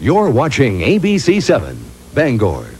You're watching ABC7, Bangor.